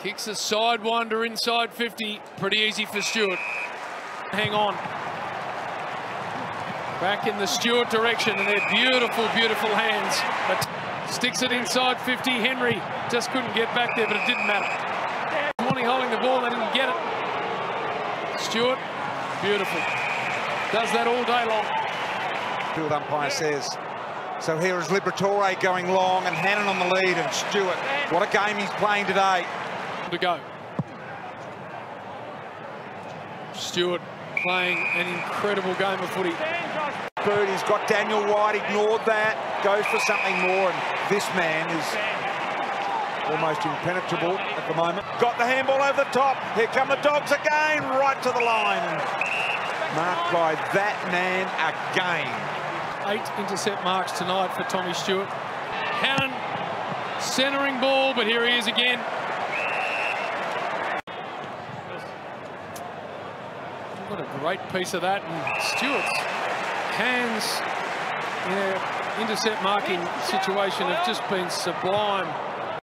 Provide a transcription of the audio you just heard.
Kicks a sidewinder inside 50. Pretty easy for Stewart. Hang on. Back in the Stewart direction, and they're beautiful, beautiful hands. But sticks it inside 50. Henry just couldn't get back there, but it didn't matter. Swanee holding the ball, they didn't get it. Stewart, beautiful. Does that all day long. Field umpire says. So here is Liberatore going long and Hannan on the lead and Stewart. What a game he's playing today. To go. Stewart playing an incredible game of footy. Bird, he's got Daniel White, ignored that, goes for something more, and this man is almost impenetrable at the moment. Got the handball over the top. Here come the dogs again, right to the line. Marked by that man again. Eight intercept marks tonight for Tommy Stewart. Hannan centering ball, but here he is again. What a great piece of that. And Stewart's hands in an intercept marking situation have just been sublime.